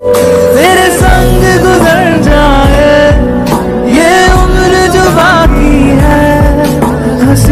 तेरे संग गुजर जाए ये उम्र जो बाकी है हंस